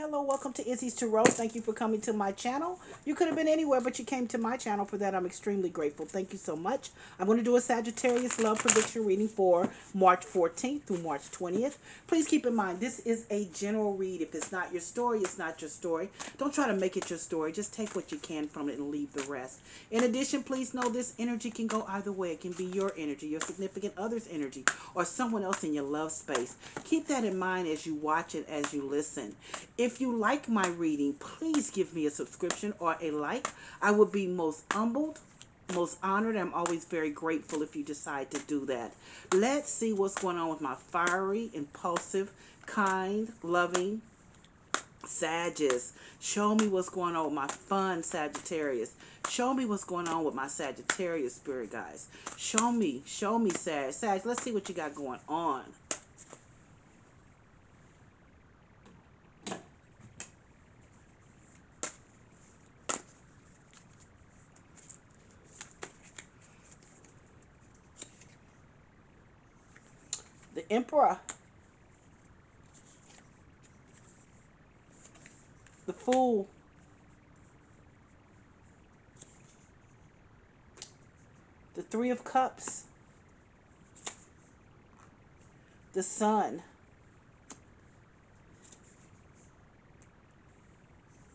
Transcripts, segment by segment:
Hello, welcome to Izzie's Tarot. Thank you for coming to my channel. You could have been anywhere, but you came to my channel. For that, I'm extremely grateful. Thank you so much. I'm going to do a Sagittarius love prediction reading for March 14th through March 20th. Please keep in mind, this is a general read. If it's not your story, it's not your story. Don't try to make it your story. Just take what you can from it and leave the rest. In addition, please know this energy can go either way. It can be your energy, your significant other's energy, or someone else in your love space. Keep that in mind as you watch it, as you listen. If if you like my reading, please give me a subscription or a like. I would be most humbled, most honored. I'm always very grateful if you decide to do that. Let's see what's going on with my fiery, impulsive, kind, loving Sagittarius. Show me what's going on with my fun Sagittarius. Show me what's going on with my Sagittarius spirit guys. Show me, show me Sag. Sag, let's see what you got going on. Emperor, the fool, the three of cups, the sun,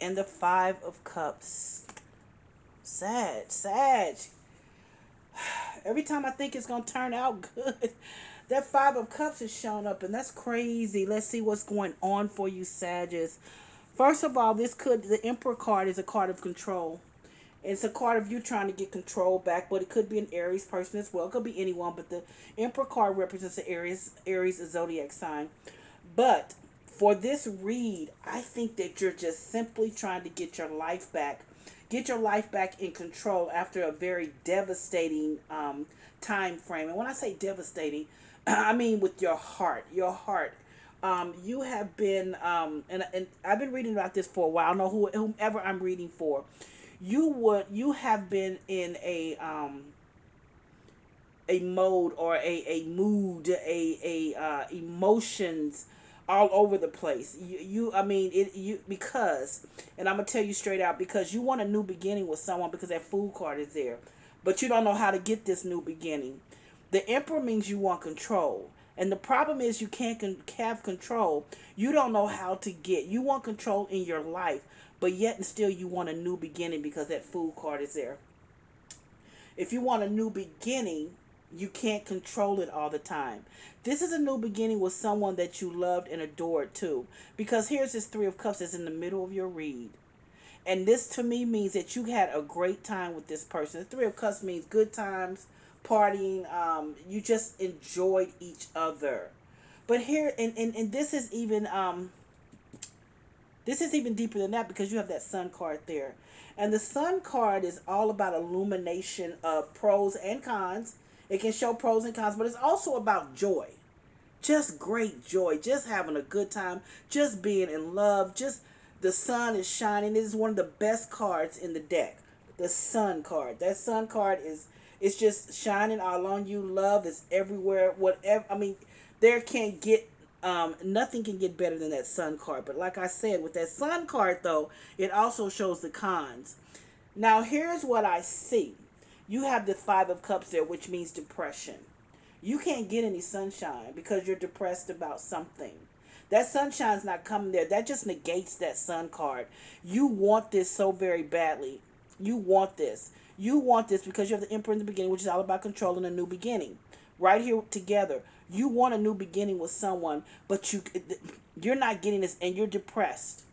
and the five of cups. Sad, sad. Every time I think it's going to turn out good, that Five of Cups is showing up, and that's crazy. Let's see what's going on for you, Sagittarius. First of all, this could, the Emperor card is a card of control. It's a card of you trying to get control back, but it could be an Aries person as well. It could be anyone, but the Emperor card represents the Aries, Aries zodiac sign. But for this read, I think that you're just simply trying to get your life back. Get your life back in control after a very devastating um, time frame. And when I say devastating, I mean with your heart, your heart. Um, you have been, um, and, and I've been reading about this for a while. I know who, whomever I'm reading for, you would, you have been in a, um, a mode or a, a mood, a, a, uh, emotions, all over the place. You, you I mean, it you because, and I'm gonna tell you straight out because you want a new beginning with someone because that fool card is there, but you don't know how to get this new beginning. The Emperor means you want control. And the problem is you can't con- have control. You don't know how to get. You want control in your life, but yet and still you want a new beginning because that fool card is there. If you want a new beginning, you can't control it all the time. This is a new beginning with someone that you loved and adored too. Because here's this Three of Cups that's in the middle of your read. And this to me means that you had a great time with this person. The Three of Cups means good times, partying. Um, you just enjoyed each other. But here, and, and, and this is even, um, this is even deeper than that because you have that sun card there. And the sun card is all about illumination of pros and cons. It can show pros and cons, but it's also about joy. Just great joy. Just having a good time. Just being in love. Just the sun is shining. This is one of the best cards in the deck. The sun card. That sun card is it's just shining all on you. Love is everywhere. Whatever. I mean, there can't get um, nothing can get better than that sun card. But like I said, with that sun card though, it also shows the cons. Now here's what I see. You have the five of cups there, which means depression. You can't get any sunshine because you're depressed about something. That sunshine's not coming there. That just negates that sun card. You want this so very badly. You want this. You want this because you have the Emperor in the beginning, which is all about controlling a new beginning. Right here together, you want a new beginning with someone, but you you're not getting this, and you're depressed.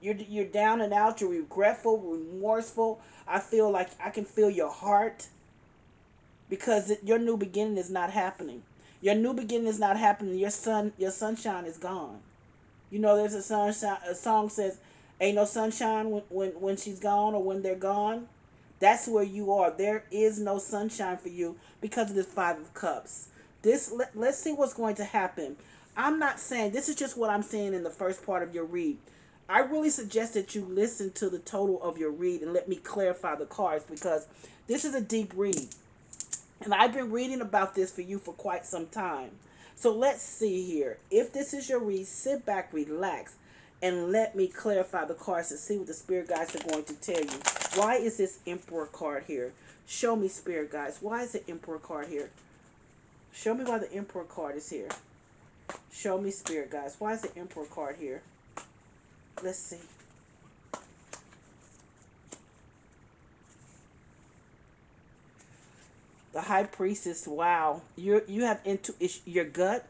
You're you're down and out. You're regretful, remorseful. I feel like I can feel your heart because your new beginning is not happening. Your new beginning is not happening. Your sun, your sunshine is gone. You know, there's a sunshine. A song says, "Ain't no sunshine when when when she's gone or when they're gone." That's where you are. There is no sunshine for you because of this Five of Cups. This let, let's see what's going to happen. I'm not saying this is just what I'm saying in the first part of your read. I really suggest that you listen to the total of your read and let me clarify the cards because this is a deep read. And I've been reading about this for you for quite some time. So let's see here. If this is your read, sit back, relax, and let me clarify the cards and see what the spirit guides are going to tell you. Why is this Emperor card here? Show me, spirit guides. Why is the Emperor card here? Show me why the Emperor card is here. Show me, spirit guides. Why is the Emperor card here? Let's see. The High Priestess. Wow, you you have into your gut,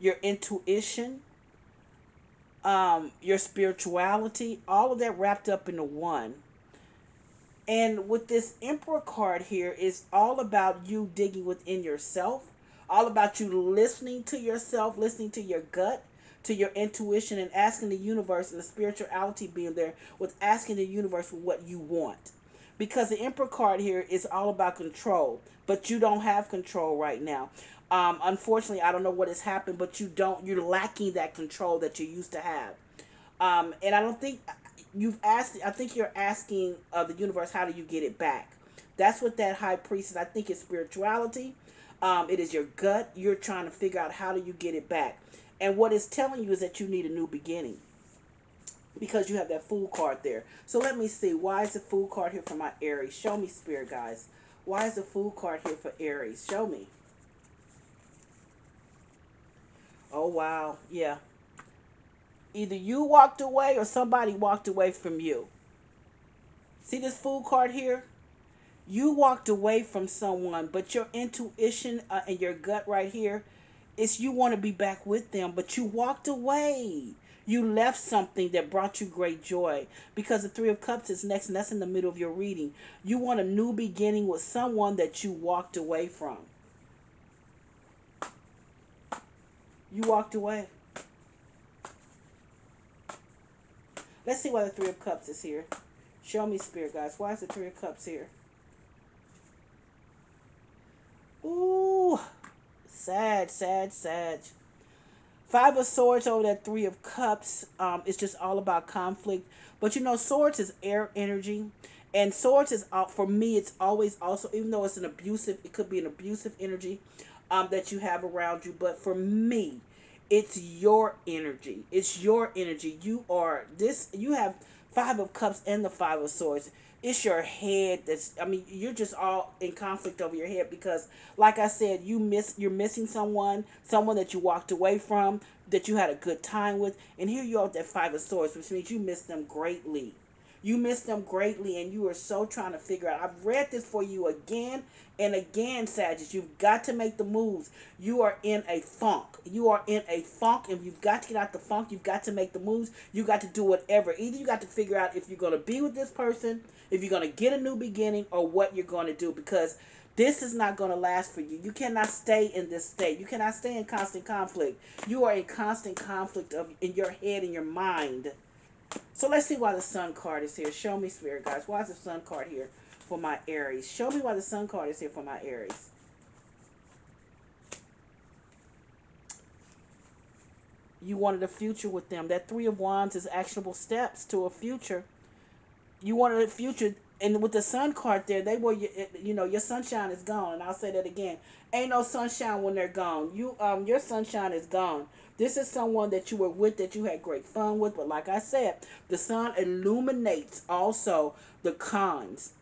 your intuition, um, your spirituality, all of that wrapped up into one. And with this Emperor card here is all about you digging within yourself, all about you listening to yourself, listening to your gut, to your intuition, and asking the universe and the spirituality being there with asking the universe what you want. Because the Emperor card here is all about control, but you don't have control right now. Um, unfortunately, I don't know what has happened, but you don't. You're lacking that control that you used to have. Um, and I don't think you've asked. I think you're asking uh, the universe, how do you get it back? That's what that high priestess. I think it's spirituality. Um, it is your gut. You're trying to figure out how do you get it back. And what it's telling you is that you need a new beginning because you have that fool card there. So let me see. Why is the fool card here for my Aries? Show me, spirit guys. Why is the fool card here for Aries? Show me. Oh, wow. Yeah. Either you walked away or somebody walked away from you. See this fool card here? You walked away from someone, but your intuition uh, and your gut right here is you want to be back with them, but you walked away. You left something that brought you great joy because the Three of Cups is next, and that's in the middle of your reading. You want a new beginning with someone that you walked away from. You walked away. Let's see why the Three of Cups is here. Show me, Spirit guys. Why is the Three of Cups here? Ooh, sad, sad, sad. Five of Swords over that Three of Cups. Um, it's just all about conflict. But you know, Swords is air energy. And Swords is, uh, for me, it's always also, even though it's an abusive, it could be an abusive energy um, that you have around you. But for me, it's your energy. It's your energy. You are this. You have five of cups and the five of swords. It's your head that's. I mean, you're just all in conflict over your head because, like I said, you miss. You're missing someone, someone that you walked away from, that you had a good time with, and here you are with that five of swords, which means you miss them greatly. You miss them greatly, and you are so trying to figure out. I've read this for you again and again, Sagittarius. You've got to make the moves. You are in a funk. You are in a funk, and you've got to get out the funk. You've got to make the moves. You got to do whatever. Either you got to figure out if you're going to be with this person, if you're going to get a new beginning, or what you're going to do, because this is not going to last for you. You cannot stay in this state. You cannot stay in constant conflict. You are in constant conflict of in your head and your mind so let's see why the Sun card is here. Show me, Spirit guys. Why is the Sun card here for my Aries? Show me why the Sun card is here for my Aries. You wanted a future with them. That Three of Wands is actionable steps to a future. You wanted a future. And with the Sun card there, they were, you know, your sunshine is gone. And I'll say that again. Ain't no sunshine when they're gone. You, um, Your sunshine is gone. This is someone that you were with that you had great fun with. But like I said, the sun illuminates also the cons.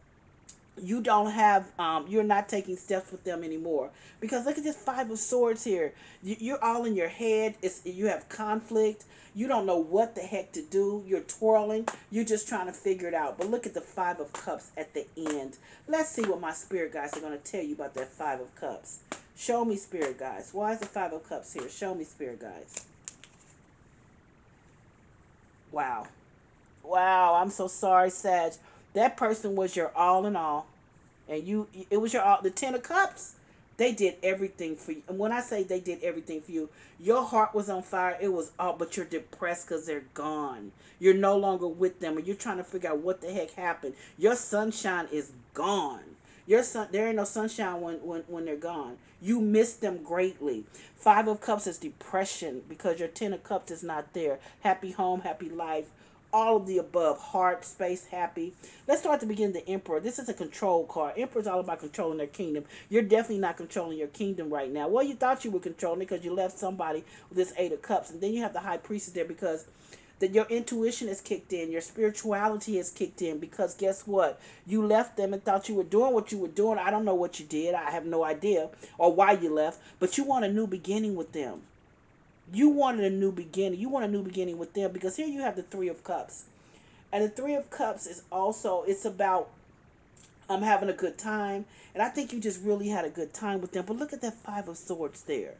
You don't have, um, you're not taking steps with them anymore. Because look at this Five of Swords here. You're all in your head. It's, you have conflict. You don't know what the heck to do. You're twirling. You're just trying to figure it out. But look at the Five of Cups at the end. Let's see what my spirit guides are going to tell you about that Five of Cups. Show me, Spirit guides. Why is the Five of Cups here? Show me, Spirit guides. Wow. Wow, I'm so sorry, Sag. That person was your all in all. And you, it was your all. The Ten of Cups, they did everything for you. And when I say they did everything for you, your heart was on fire. It was all, but you're depressed because they're gone. You're no longer with them, and you're trying to figure out what the heck happened. Your sunshine is gone. Your sun, there ain't no sunshine when, when, when they're gone. You miss them greatly. Five of Cups is depression because your Ten of Cups is not there. Happy home, happy life, all of the above. Heart, space, happy. Let's start to begin the Emperor. This is a control card. Emperor is all about controlling their kingdom. You're definitely not controlling your kingdom right now. Well, you thought you were controlling it because you left somebody with this Eight of Cups. And then you have the High Priestess there because that your intuition is kicked in, your spirituality is kicked in because guess what? You left them and thought you were doing what you were doing. I don't know what you did. I have no idea or why you left, but you want a new beginning with them. You wanted a new beginning. You want a new beginning with them because here you have the 3 of cups. And the 3 of cups is also it's about I'm having a good time. And I think you just really had a good time with them. But look at that 5 of swords there.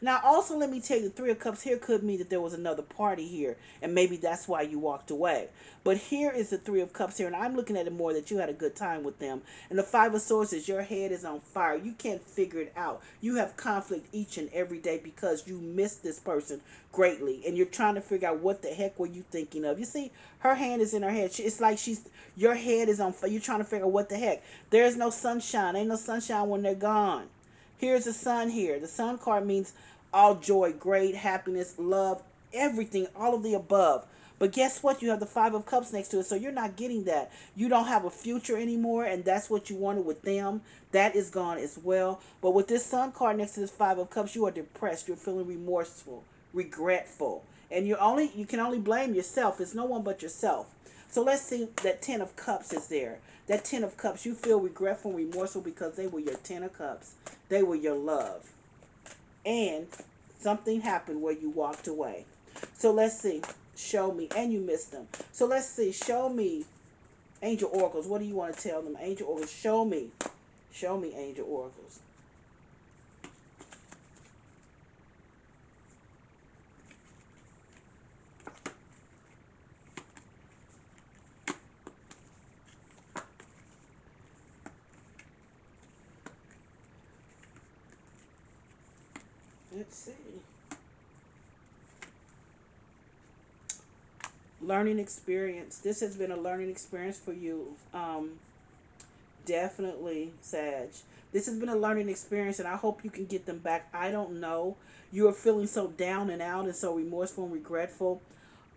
Now, also, let me tell you, Three of Cups here could mean that there was another party here, and maybe that's why you walked away. But here is the Three of Cups here, and I'm looking at it more that you had a good time with them. And the Five of Swords is your head is on fire. You can't figure it out. You have conflict each and every day because you miss this person greatly, and you're trying to figure out what the heck were you thinking of. You see, her hand is in her head. It's like she's your head is on fire. You're trying to figure out what the heck. There's no sunshine. Ain't no sunshine when they're gone. Here's the sun here. The sun card means all joy, great happiness, love, everything, all of the above. But guess what? You have the Five of Cups next to it, so you're not getting that. You don't have a future anymore, and that's what you wanted with them. That is gone as well. But with this Sun card next to this Five of Cups, you are depressed. You're feeling remorseful, regretful, and you only you can only blame yourself. It's no one but yourself. So let's see that Ten of Cups is there. That Ten of Cups, you feel regretful and remorseful because they were your Ten of Cups. They were your love. And something happened where you walked away. So let's see. Show me. And you missed them. So let's see. Show me. Angel Oracles. What do you want to tell them? Angel Oracles. Show me. Show me Angel Oracles. Let's see. Learning experience. This has been a learning experience for you. Um, definitely, Sag. This has been a learning experience, and I hope you can get them back. I don't know. You are feeling so down and out and so remorseful and regretful.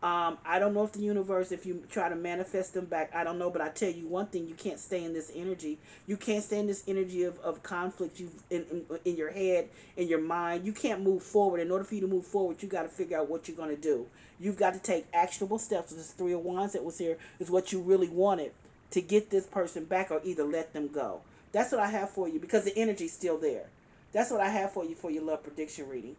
Um, I don't know if the universe, if you try to manifest them back, I don't know. But I tell you one thing: you can't stay in this energy. You can't stay in this energy of, of conflict. You in, in in your head, in your mind. You can't move forward. In order for you to move forward, you got to figure out what you're going to do. You've got to take actionable steps. This three of wands that was here is what you really wanted to get this person back, or either let them go. That's what I have for you because the energy's still there. That's what I have for you for your love prediction reading.